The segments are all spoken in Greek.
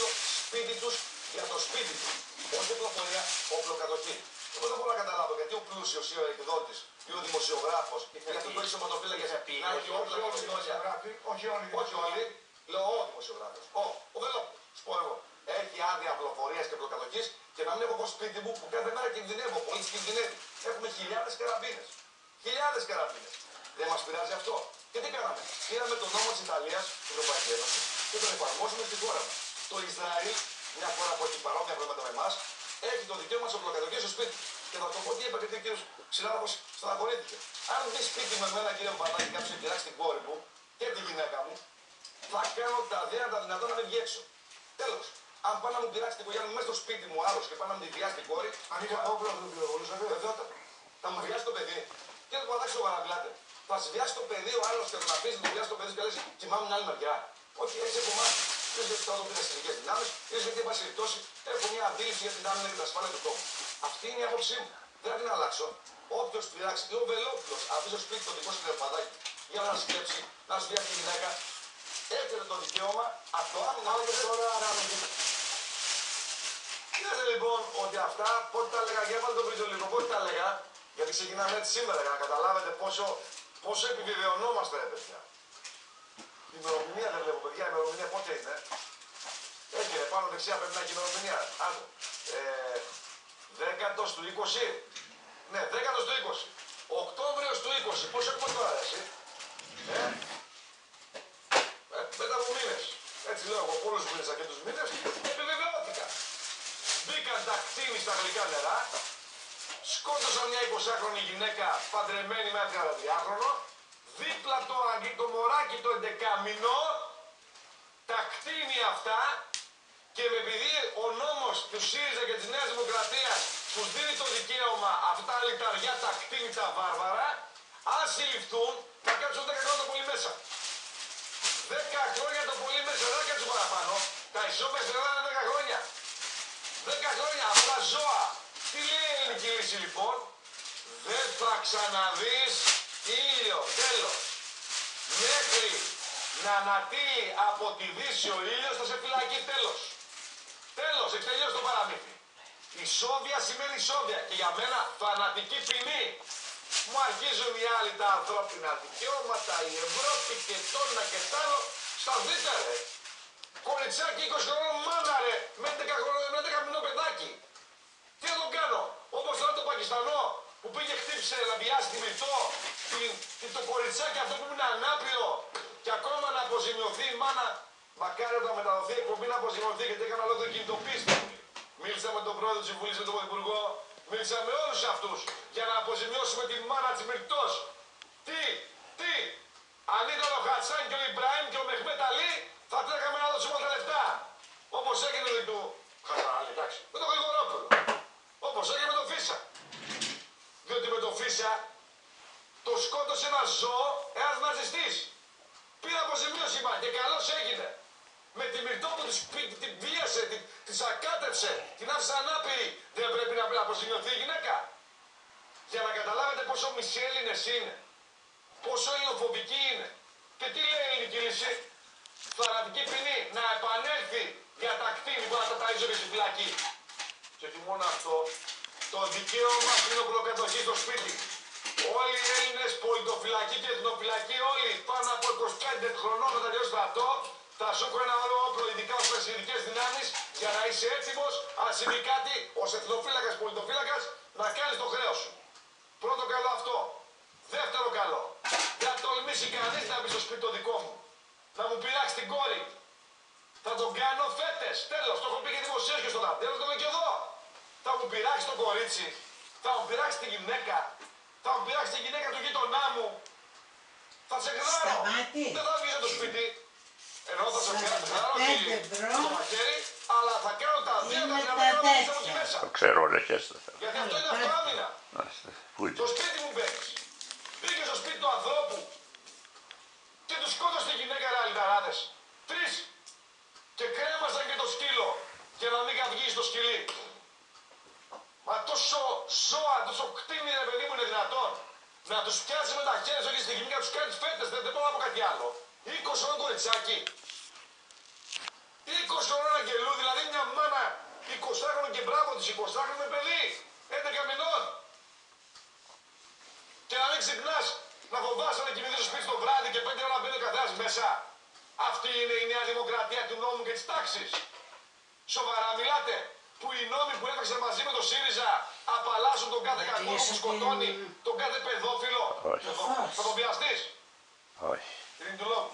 κάποιο σπίτι τους για το σπίτι τους. Όχι οπλοφορία, όπλο-κατοχή. Εγώ δεν μπορώ να καταλάβω γιατί ο πλούσιος ή ο εκδότης ή ο δημοσιογράφος για τον έχει σωματοφύλακε να έχει όπλα και πιστόλια. Όχι όλοι. Όχι όλοι, λέω ο δημοσιογράφος. Ο, ο Βελόπουλος. Σου πω εγώ. Έχει άδεια απλοφορία και πλοκατοχής και να μην έχω εγώ σπίτι μου που κάθε μέρα κινδυνεύω. Πολύ κινδυνεύει. Έχουμε χιλιάδες καραμπίνες. Χιλιάδες καραμπίνες. Δεν μας πειράζει αυτό. Και τι κάναμε; Πήραμε τον νόμο της Ιταλίας, την Ευρωπαϊκή Ένωση, και τον εφαρμόσουμε στη χώρα μας. Το Ισραήλ, μια χώρα που έχει παρόμοια προβλήματα με εμάς, έχει το δικαίωμα της οπλοκατοχής στο σπίτι. Και θα το πω τι είπε και ο κύριος συνάδελφος στεναχωρήθηκε. Αν δεις σπίτι με εμένα, κύριε Παπαδάκη, κάποιος πειράξει την κόρη μου και τη γυναίκα μου, θα κάνω τα αδύνατα δυνατόν να μην βγει έξω. Τέλος. Αν πάνε να μου πειράξει την οικογένεια μου μέσα στο σπίτι μου άλλος και πάνε να μου τη βιάσει την κόρη, Αν είχα όπλο δεν το πυροβολούσα. βεβαιότατα. Θα μου βιάσει το παιδί. Και δεν πατάξει το παραμιλάτε. Θα σε βιάσει το παιδί ο άλλος και θα αφήσει να βιάσει το παιδί και λες: Κοιμάμαι την άλλη μεριά. Όχι, έχει από εμά. Δεν ξέρω τι θα δω τι αστυνομικέ δυνάμει, ή γιατί, εν πάση περιπτώσει, έχω μια αντίληψη για την άμυνα και την ασφάλεια του τόπου. Αυτή είναι η άποψή μου. Δεν θα την αλλάξω. Όποιος πειράξει ή ο Βελόπουλος αφήσει στο σπίτι το δικό σου τηλεφωνάκι για να σκέψει, να σου βιάσει τη γυναίκα, έχετε το δικαίωμα από το άμυνα και τώρα να Ξέρετε λοιπόν ότι αυτά πότε τα έλεγα, για βάλτε το βίντεο λίγο, πότε τα έλεγα, γιατί ξεκινάμε έτσι σήμερα για να καταλάβετε πόσο, πόσο επιβεβαιωνόμαστε ρε παιδιά. Η ημερομηνία δεν βλέπω παιδιά, η ημερομηνία πότε είναι. Έχει ρε, πάνω δεξιά πρέπει να έχει ημερομηνία. Άντω. Ε, δέκατος του 20. Ναι, δέκατος του 20. Οκτώβριος του 20. Πώς έχουμε τώρα ρε, εσύ; Ε, ε, μετά από μήνες. Έτσι λέω εγώ, πολλούς μήνες και τους μήνες, επιβεβαιώθηκα. Μπήκαν τα κτίνη στα γλυκά νερά, σκότωσαν μια 20χρονη γυναίκα παντρεμένη με ένα 32χρονο, δίπλα το, αγγί, το μωράκι το 11 μηνό, τα κτίνη αυτά και με επειδή ο νόμος του ΣΥΡΙΖΑ και της Νέας Δημοκρατίας τους δίνει το δικαίωμα αυτά τα λιταριά, τα κτίνη, τα βάρβαρα, αν συλληφθούν θα κάτσουν 10 χρόνια το πολύ μέσα. 10 χρόνια το πολύ μέσα, δεν θα κάτσουν παραπάνω. Τα ισόβια στην Ελλάδα είναι 10 χρόνια. 10 χρόνια απλά ζώα. Τι λέει η ελληνική λύση λοιπόν; Δεν θα ξαναδείς ήλιο. Τέλος. Μέχρι να ανατύλει από τη δύση ο ήλιος θα σε φυλακεί. Τέλος. Τέλος. Έχει τελειώσει το παραμύθι. Η Σόβια σημαίνει Σόβια. Και για μένα θανατική ποινή. Μου αρχίζουν οι άλλοι τα ανθρώπινα δικαιώματα, η Ευρώπη και το ένα και τ' άλλο. Στα δείτε ρε. Κοριτσάκι 20 χρόνων μάνα ρε, με 11 χρονών, με 11 μηνό παιδάκι. Τι θα τον κάνω, όπως τώρα το Πακιστανό που πήγε χτύπησε να βιάσει τη μυρτό, την, την, το κοριτσάκι αυτό που είναι ανάπηρο και ακόμα να αποζημιωθεί η μάνα. Μακάρι όταν μεταδοθεί η εκπομπή να αποζημιωθεί γιατί έκανα λόγο κινητοποίηση. Μίλησα με τον πρόεδρο της Βουλής, με τον Πρωθυπουργό, μίλησα με όλους αυτούς για να αποζημιώσουμε τη μάνα της μυρτός. Τι, τι, αν ήταν ο Χατσάν και ο Ιμπραήμ και ο Μεχμέτ Αλή, θα τρέχαμε να δώσουμε τα λεφτά. Όπως έγινε με του Χασάν, εντάξει, με τον Γρηγορόπουλο. Όπως έγινε με τον Φίσα. Διότι με τον Φίσα το σκότωσε ένα ζώο, ένας ναζιστής. Πήρε αποζημίωση μα και καλώς έγινε. Με τη μυρτό που της, πι- την πίεσε, την, της ακάτεψε, την άφησε ανάπηρη. Δεν πρέπει να αποζημιωθεί η γυναίκα. Για να καταλάβετε πόσο μισοί Έλληνες είναι. Πόσο ελληνοφοβική είναι. Και τι λέει η ελληνική λύση; Θανατική ποινή να επανέλθει για τα κτίνη που να τα ταΐζονται στη φυλακή. Και όχι μόνο αυτό, το δικαίωμα στην οπλοκατοχή στο σπίτι. Όλοι οι Έλληνες πολιτοφυλακοί και εθνοφυλακοί, όλοι πάνω από 25 χρονών όταν τελειώσει στρατό, θα σου έχω ένα ωραίο όπλο, ειδικά ως ειδικές δυνάμεις, για να είσαι έτοιμος, αν συμβεί κάτι, ως εθνοφύλακας, πολιτοφύλακας, να κάνεις το χρέος σου. Πρώτο καλό αυτό. Δεύτερο καλό. Δεν θα τολμήσει κανείς να μπει στο σπίτι το δικό μου. Να μου πειράξει την κόρη. Θα τον κάνω φέτες. Τέλος. Το έχω πει και δημοσίως και στον Αντέλο, το λέω και εδώ. Θα μου πειράξει το κορίτσι. Θα μου πειράξει τη γυναίκα. Θα μου πειράξει τη γυναίκα του γείτονά μου. Θα σε γράρω. Σταμάτη. Δεν θα βγεις από το σπίτι. Ενώ θα σε Στα γράρω πέντε, μπρο. το μαχαίρι, αλλά θα κάνω τα δύο Είναι τα τα γραμμένα μέσα από εκεί τέτοια. μέσα. Το ξέρω, ρε, χέστε. Γιατί αυτό είναι αυτοάμυνα. Πού είναι; Το σπίτι μου μπαίνεις. Μπήκες στο σπίτι του ανθρώπου και τους σκότωσε τη γυναίκα ρε αλυταράδες. Τρεις. Και κρέμασαν και το σκύλο για να μην καυγίσει το σκυλί. Μα τόσο ζώα, τόσο κτίνη ρε παιδί μου είναι δυνατόν. Να τους πιάσει με τα χέρια σου και στη γυναίκα τους κάνεις φέτες, δεν, δεν μπορώ να πω κάτι άλλο. 20 χρονών κοριτσάκι. 20 χρονών αγγελού, δηλαδή μια μάνα 20χρονο και μπράβο της 20χρονο με παιδί, 11 μηνών. Και να μην ξυπνάς να φοβάσαι να κοιμηθείς στο σπίτι το βράδυ και 5 ώρα να μπαίνει ο καθένας μέσα. Αυτή είναι η νέα δημοκρατία του νόμου και της τάξης. Σοβαρά μιλάτε που οι νόμοι που έφτιαξε μαζί με το ΣΥΡΙΖΑ απαλλάσσουν τον κάθε κακό που σκοτώνει, τον κάθε παιδόφιλο. Όχι. Θα το- Θα τον βιαστείς; Όχι. Ειρήνη του λόγου.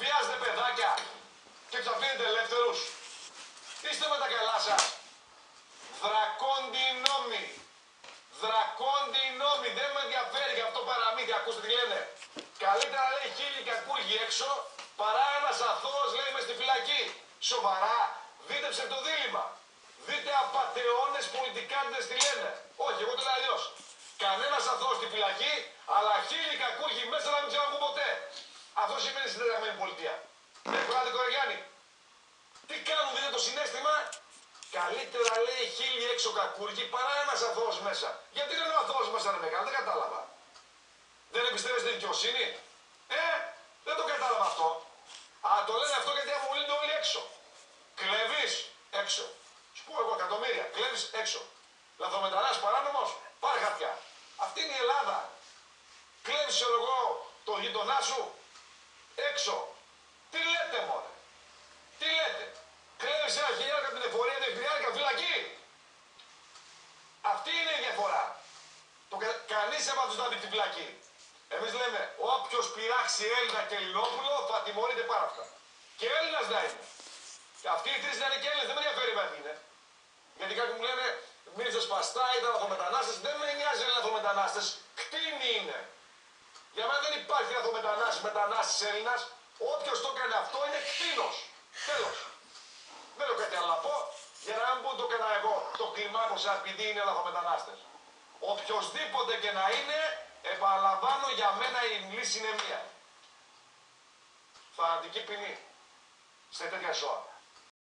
Βιάζετε παιδάκια και τους αφήνετε ελεύθερους. Είστε με τα καλά σας. Δρακόντιοι νόμοι. Δρακόντιοι νόμοι. Δεν με ενδιαφέρει για αυτό παραμύθι. Ακούστε τι λένε. Καλύτερα λέει χίλιοι κακούργοι έξω παρά ένας αθώος λέει μες στη φυλακή. Σοβαρά. Δείτε το δίλημα. Δείτε απατεώνες πολιτικάντες τι λένε. Όχι, εγώ το λέω αλλιώς. Κανένας αθώος στη φυλακή, αλλά χίλιοι κακούργοι μέσα να μην ξαναπούν ποτέ. Αυτό σημαίνει συντεταγμένη πολιτεία. Έχετε Κορεγιάννη. Τι κάνουν, δείτε το συνέστημα. Καλύτερα λέει χίλιοι έξω κακούργοι παρά ένας αθώος μέσα. Γιατί δεν είναι ο αθώος μέσα, ρε μεγάλος, δεν κατάλαβα. Δεν εμπιστεύεστε τη δικαιοσύνη; Ε, δεν το κατάλαβα αυτό. Α, το λένε αυτό γιατί αμολύνται όλοι έξω. Κλέβεις έξω. Σου πω εγώ εκατομμύρια. Κλέβεις έξω. Λαθρομετανά παράνομος, πάρε χαρτιά. Αυτή είναι η Ελλάδα. Κλέβεις, ξέρω εγώ, το γειτονά σου έξω. Τι λέτε μόνο. Τι λέτε; Κλέβεις ένα χιλιάρικα από την εφορία, δεν χιλιάρικα φυλακή. Αυτή είναι η διαφορά. Το κα... Κανείς από τους να μπει στη φυλακή. Εμείς λέμε, όποιος πειράξει Έλληνα και Ελληνόπουλο θα τιμωρείται πάρα αυτά. Και Έλληνας να είναι. Και αυτοί οι τρεις να είναι και Έλληνες, δεν με ενδιαφέρει με είναι. Γιατί κάποιοι μου λένε, μίλησε σπαστά, ήταν λαθομετανάστες. Δεν με νοιάζει οι λαθομετανάστες. Κτίνοι είναι. Για μένα δεν υπάρχει λαθομετανάστης, μετανάστης Έλληνας. Όποιος το έκανε αυτό είναι κτίνος. Τέλος. Δεν έχω κάτι άλλο να πω. Για να μην πω το έκανα εγώ, το κλιμάκωσα επειδή είναι λαθομετανάστες. Οποιοςδήποτε και να είναι, επαναλαμβάνω για μένα η λύση είναι μία. Θανατική ποινή. Σε τέτοια ζώα.